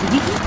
Did you